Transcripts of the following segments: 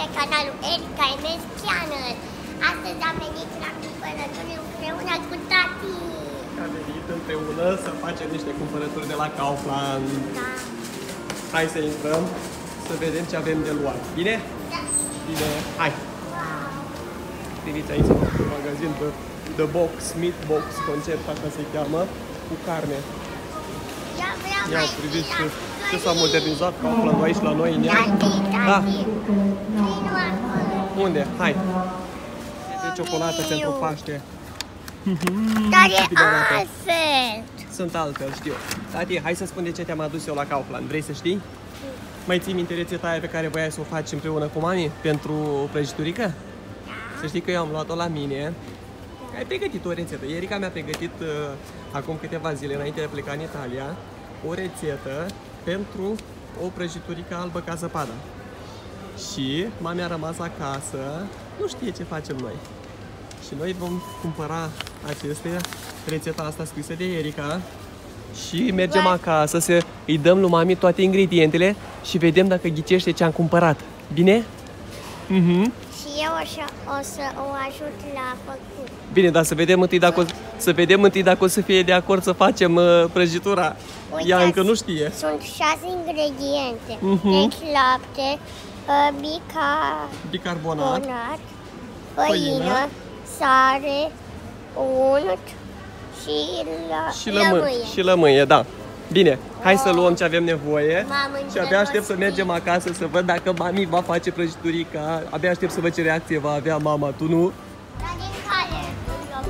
pe canalul Erica Emes Channel. Astăzi am venit la cumpărături împreună cu tati. Am venit împreună să facem niște cumpărături de la Kaufland. Da. Hai să intrăm, să vedem ce avem de luat. Bine? Da. Bine, hai! Priviți aici un magazin de The Box, Meat Box, concept, așa se cheamă, cu carne. Eu vreau Ia, mai priviți la ce, ce s-a modernizat Kaufland aici la noi în ea. Tati, Da. tati. Vino acolo. Unde? Hai! De ciocolată pentru Paște. Dar e bine arată. altfel. Sunt altfel, știu. Tati, hai să spun de ce te-am adus eu la Kaufland. Vrei să știi? Mai ții minte rețeta aia pe care voiai să o faci împreună cu mami pentru prăjiturică? Să știi că eu am luat-o la mine. Ai pregătit o rețetă. Erica mi-a pregătit uh, acum câteva zile înainte de a pleca în Italia o rețetă pentru o prăjiturică albă ca zăpada. Și mami a rămas acasă, nu știe ce facem noi. Și noi vom cumpăra aceste, rețeta asta scrisă de Erica și mergem Bă. acasă să îi dăm lui mami toate ingredientele și vedem dacă ghicește ce am cumpărat. Bine? Mhm. Și eu o să, o să o ajut la făcut. Bine, dar să vedem întâi dacă o, să vedem întâi dacă o să fie de acord să facem uh, prăjitura. Uite, Ea încă nu știe. Sunt șase ingrediente. Mhm. Deci lapte, uh, bicarbonat, Bicarbonat, făină, Făină. sare, unt și, la, și lămâie. Și lămâie, da. Bine, hai să luăm ce avem nevoie M-am și abia aștept să îndrăgostit. mergem acasă să văd dacă mami va face prăjiturica. Abia aștept să văd ce reacție va avea mama, tu nu? Dar din care?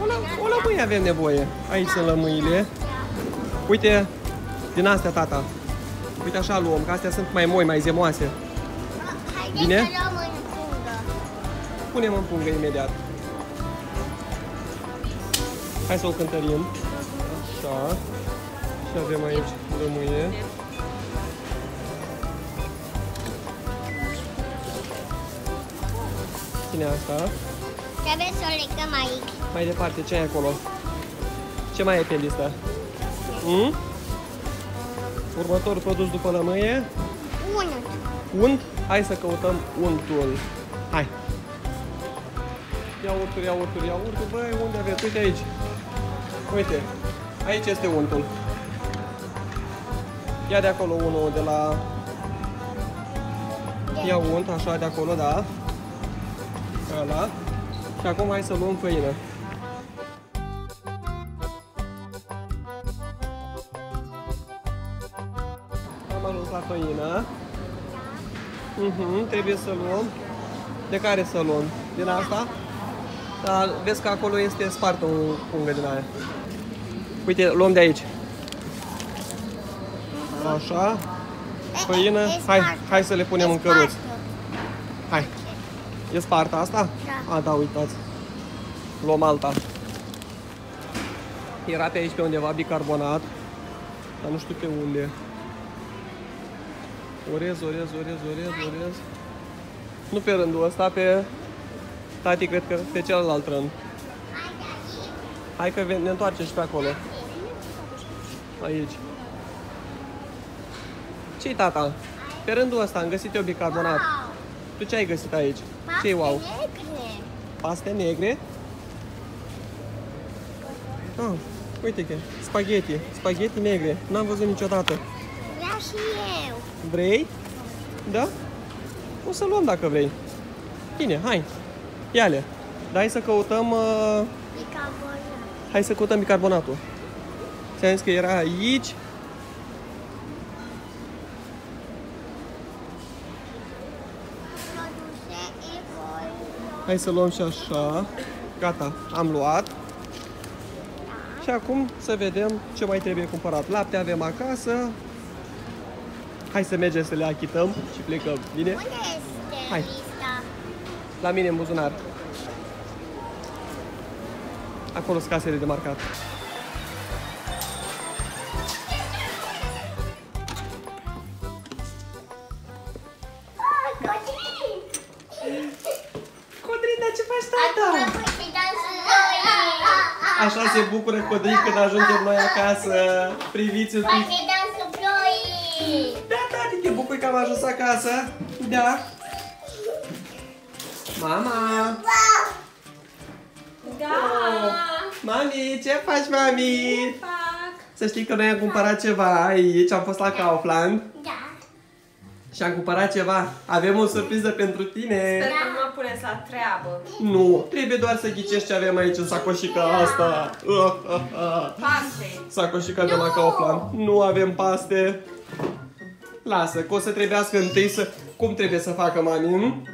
O, lă- o lămâie avem nevoie. Aici sunt lămâile. Uite, din astea, tata. Uite așa luăm, că astea sunt mai moi, mai zemoase. Haideți Bine? să luăm în pungă. Punem în pungă imediat. Hai să o cântărim. Așa. Și avem aici lămâie. Ține asta. Trebuie să o legăm aici. Mai departe, ce ai acolo? Ce mai e pe listă? Mm? Următorul produs după lămâie. Unt. Unt. Hai să căutăm untul. Hai. Iaurturi, iaurturi, iaurturi. Băi, unde aveți? Uite aici. Uite. Aici este untul. Ia de acolo unul de la... Ia unt, așa, de acolo, da. Ăla. Și acum hai să luăm făină. Am ajuns la făină. Mhm, trebuie să luăm. De care să luăm? Din asta? Da, vezi că acolo este spartă un pungă din aia. Uite, luăm de aici. Așa. Făină. E Hai, spartă. hai să le punem E în căruț. spartă. Hai. E spartă asta? Da. A, da, uitați. Luăm alta. Era pe aici pe undeva bicarbonat, dar nu știu pe unde. Orez, orez, orez, orez, orez. Nu pe rândul ăsta, pe... Tati, cred că pe celălalt rând. Hai că ne întoarcem și pe acolo. Aici. ce tata? Pe rândul ăsta am găsit eu bicarbonat. Wow. Tu ce ai găsit aici? Paste ce wow? negre. Paste negre? Ah, uite că, spaghetti, spaghetti negre. N-am văzut niciodată. Vreau și eu. Vrei? Da? O să luăm dacă vrei. Bine, hai. Ia-le. Dar hai să căutăm... Uh, Bicarbonat. hai să căutăm bicarbonatul. Ți-am zis că era aici. Produse Evol. Hai să luăm și așa. Gata, am luat. Și acum să vedem ce mai trebuie cumpărat. Lapte avem acasă. Hai să mergem să le achităm și plecăm. Bine? Unde este Hai. lista? La mine în buzunar. Acolo sunt casele de marcat. Ah, Codrin! Codrina, ce faci, Acum voi fi dansul lui. Așa se bucură Codrin când ajungem noi acasă. Priviți un Voi pic. Fi dansul ploi. Da, da, te bucuri că am ajuns acasă? Da. Mama! Da! Mami, ce faci, mami? Fac! Să știi că noi am cumpărat ceva aici, am fost la Kaufland Da. și am cumpărat ceva. Avem o surpriză pentru tine. Sper că nu mă puneți la treabă. Nu, trebuie doar să ghicești ce avem aici în sacoșica asta. Uh, uh, uh. Paste! Sacoșica de la Nu! Kaufland. Nu avem paste. Lasă, că o să trebuiască întâi să... Cum trebuie să facă mami? hm?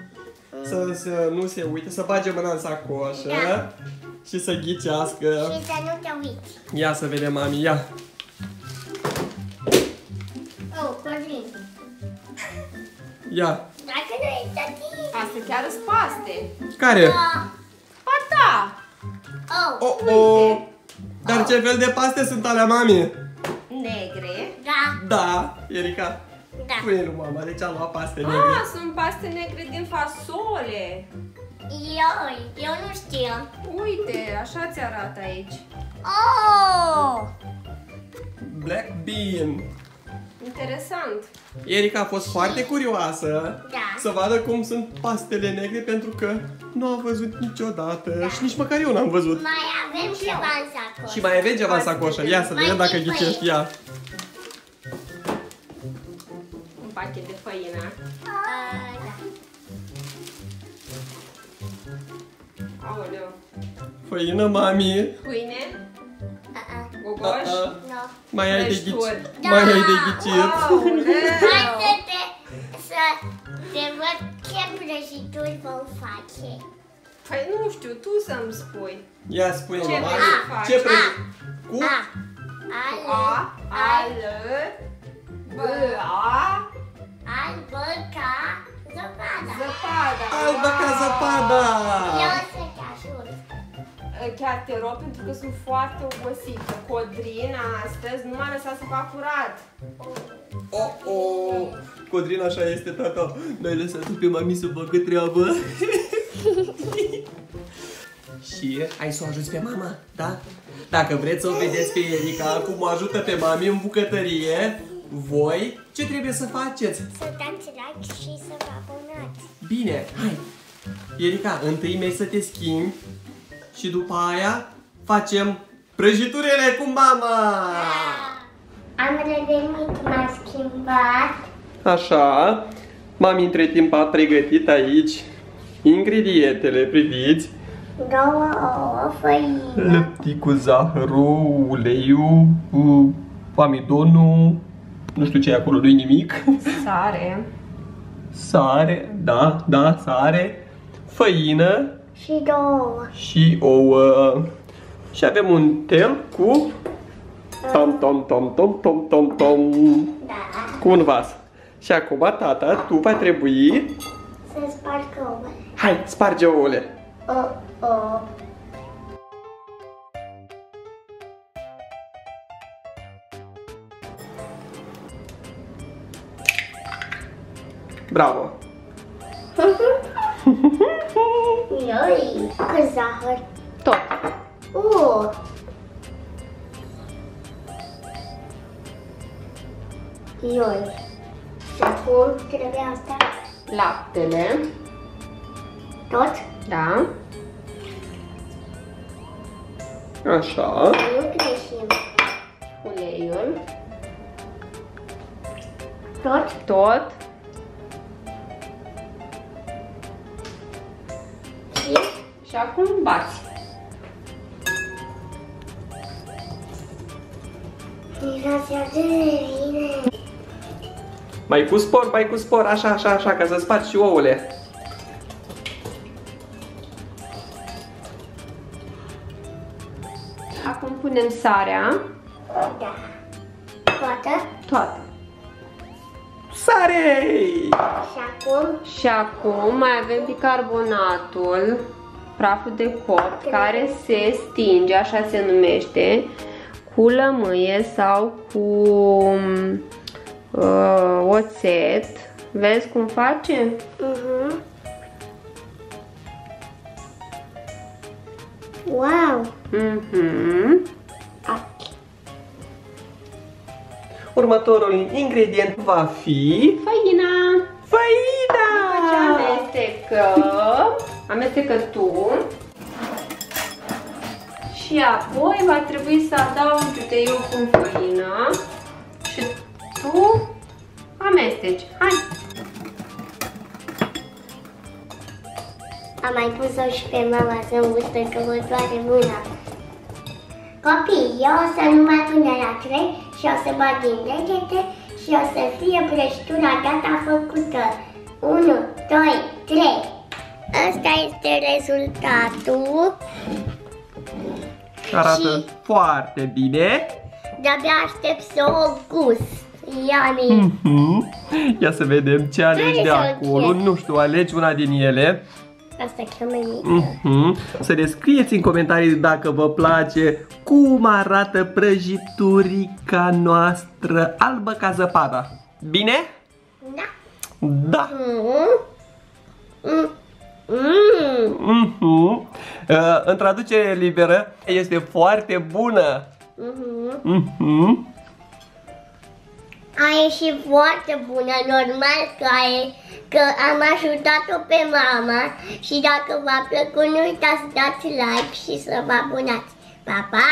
Să, să nu se uite, să bage mâna în sacoșă Da. și să ghicească. Și să nu te uiți. Ia să vedem, mami, ia. Oh, Codrin. Ia. Dacă nu ești tati. Astea chiar sunt paste. Care? Da. Ba da! Oh, Oh, oh. Dar ce fel de paste sunt alea, mami? Negre. da, Da, Erika. Da. Pune lui mama, deci am luat paste negre. Ah, sunt paste negre din fasole. Eu, eu nu știu. Uite, așa ți arată aici. Oh! Black bean. Interesant. Erika a fost foarte curioasă Da. să vadă cum sunt pastele negre pentru că nu a văzut niciodată și nici măcar eu n-am văzut. Mai avem ceva în sacoș. Și mai avem ceva în sacoșă. Ia să Mai vedem dacă întâi ghicești. Ia. Un pachet de făină. Uh, da. Aoleu. Făină, mami. Pâine, Uh-uh. gogoș. Uh-uh. No. Mai ai de Prăjituri. ghicit. Da. Mai ai de ghicit. Aoleu. Hai să te, să te văd ce prăjituri vom face. Păi nu știu, tu să-mi spui. Ia spune Ce mami. vrei să faci? Ce prăjit? Cu? A. Cu A, A, L, B, A, Albă ca zăpada. zăpada. Albă ca zăpada. Eu să te ajut. Chiar te rog pentru că sunt foarte obosită. Codrin astăzi nu m-a lăsat să fac curat. Oh, oh. Codrin așa este, tata. N-ai lăsat pe mami să facă treabă. Și ai să o ajuți pe mama, da? Dacă vreți să o vedeți pe Erika cum o ajută pe mami în bucătărie, voi ce trebuie să faceți? Să dați like și să vă abonați. Bine, hai! Erika, întâi mergi să te schimbi și după aia facem prăjiturile cu mama! Am revenit, m-am schimbat. Așa, mami între timp a pregătit aici ingredientele, priviți. Două ouă, făină, Lăptic cu zahărul, uleiul, cu amidonul, nu știu ce e acolo, nu nimic. Sare. Sare, da, da, sare, făină și două ouă. și ouă. Și avem un tel cu tom tom tom tom tom tom tom Da. cu un vas. Și acum, tata, tu va trebui... Să sparg ouăle. Hai, sparge ouăle. O, o. Bravo! Ioi, cu zahăr. Tot. Uh. Ioi. Și acum trebuie asta Laptele. tot. Da. Așa. Nu greșim. Uleiul. Tot. Tot. Și acum bați. miroase de bine. Mai cu spor, mai cu spor, așa, așa, așa, ca să spargi și ouăle. Acum punem sarea. Da. Toată. Toată. Sare! Și acum Și acum mai avem bicarbonatul, praful de copt, care se stinge, așa se numește, cu lămâie sau cu uh, oțet. Vezi cum face? Mhm. Wow! Mhm. Următorul ingredient va fi Făina! făina! După ce amestecăm, Amestecă tu. Și apoi va trebui să adaug uite eu cu făină și tu amesteci. Hai! Am mai pus-o și pe mama să îngustă că mă doare mâna. Copii, eu o să numai până la 3 și o să bat din degete și o să fie prăjitura gata făcută. 1, 2, 3. Asta este rezultatul. Arată Și- foarte bine. De-abia aștept să o gust. Yummy. Mhm. Ia să vedem ce alegi de să o acolo. chet. Nu știu, alegi una din ele. Asta chiar mai mică. Mhm. Să ne scrieți în comentarii dacă vă place cum arată prăjiturica noastră albă ca zăpada. Bine? Da. Da. Mm. Mm. Mm. Mhm. Uh, în traducere liberă este foarte bună. Mhm. Mhm. A ieșit foarte bună, normal că, e, că am ajutat-o pe mama și dacă v-a plăcut nu uitați să dați like și să vă abonați. Pa, pa!